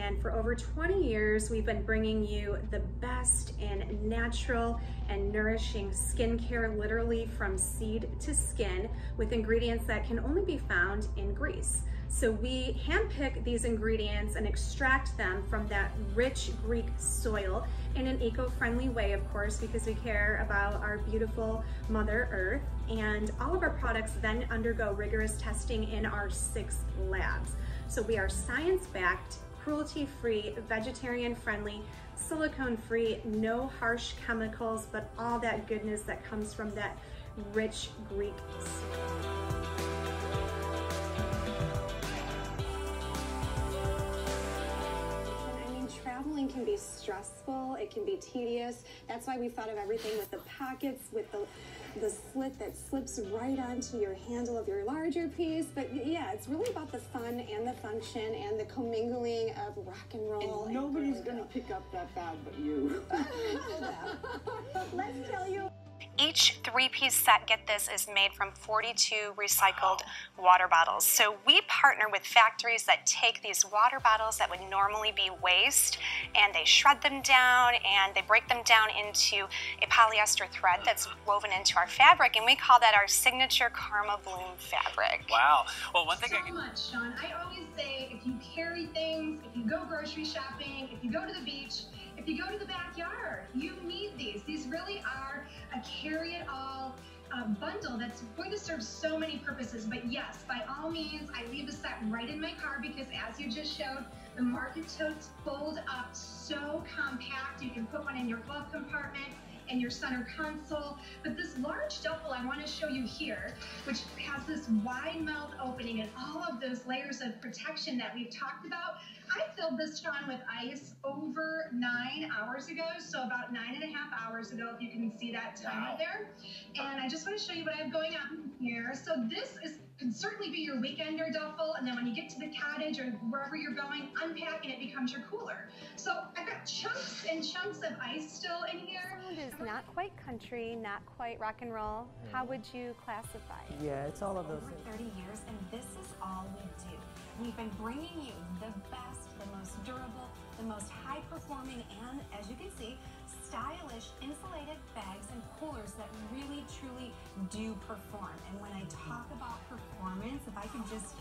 And for over 20 years, we've been bringing you the best in natural and nourishing skincare, literally from seed to skin, with ingredients that can only be found in Greece. So we handpick these ingredients and extract them from that rich Greek soil in an eco-friendly way, of course, because we care about our beautiful Mother Earth. And all of our products then undergo rigorous testing in our six labs. So we are science-backed, cruelty-free, vegetarian-friendly, silicone-free, no harsh chemicals, but all that goodness that comes from that rich Greek soil. Traveling can be stressful, it can be tedious. That's why we thought of everything with the pockets, with the the slit that slips right onto your handle of your larger piece. But yeah, it's really about the fun and the function and the commingling of rock and roll. And nobody's and gonna pick up that bag but you. Let's tell you. Each three-piece set, get this, is made from 42 recycled water bottles. So we partner with factories that take these water bottles that would normally be waste and they shred them down and they break them down into a polyester thread that's woven into our fabric and we call that our signature Karma Bloom fabric. Wow. Well, one thing so I can... much, Sean. I always say if you carry things, if you go grocery shopping, if you go to the beach, if you go to the backyard, you need these. These really are a carry it all uh, bundle that's going to serve so many purposes. But yes, by all means, I leave the set right in my car because as you just showed, the market totes fold up so compact. You can put one in your glove compartment and your center console. But this large duffel I want to show you here, which has this wide mouth opening and all of those layers of protection that we've talked about, I filled this Sean with ice over nine hours ago, so about nine and a half hours ago, if you can see that time wow. there. And I just want to show you what I have going on here. So this is can certainly be your weekender duffel, and then when you get to the cottage or wherever you're going, unpack and it becomes your cooler. So I've got chunks and chunks of ice still in here. Sound is not quite country, not quite rock and roll. Mm-hmm. How would you classify it? Yeah, it's all of those Over things. 30 years, and this is all we do. We've been bringing you the best, the most durable, the most high performing, and as you can see, stylish insulated bags and coolers that really truly do perform. And when I talk about performance, if I could just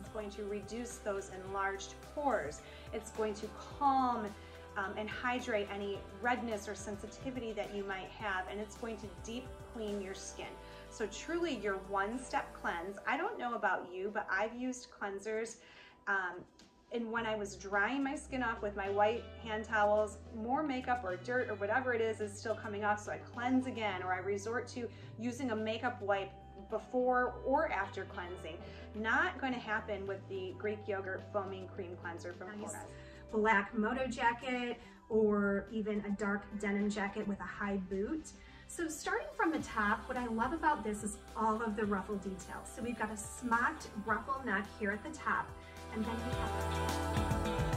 it's going to reduce those enlarged pores. It's going to calm um, and hydrate any redness or sensitivity that you might have, and it's going to deep clean your skin. So truly your one-step cleanse. I don't know about you, but I've used cleansers um, and when I was drying my skin off with my white hand towels, more makeup or dirt or whatever it is is still coming off. So I cleanse again, or I resort to using a makeup wipe before or after cleansing. Not going to happen with the Greek yogurt foaming cream cleanser from nice. Black moto jacket or even a dark denim jacket with a high boot. So starting from the top, what I love about this is all of the ruffle details. So we've got a smocked ruffle neck here at the top and then we have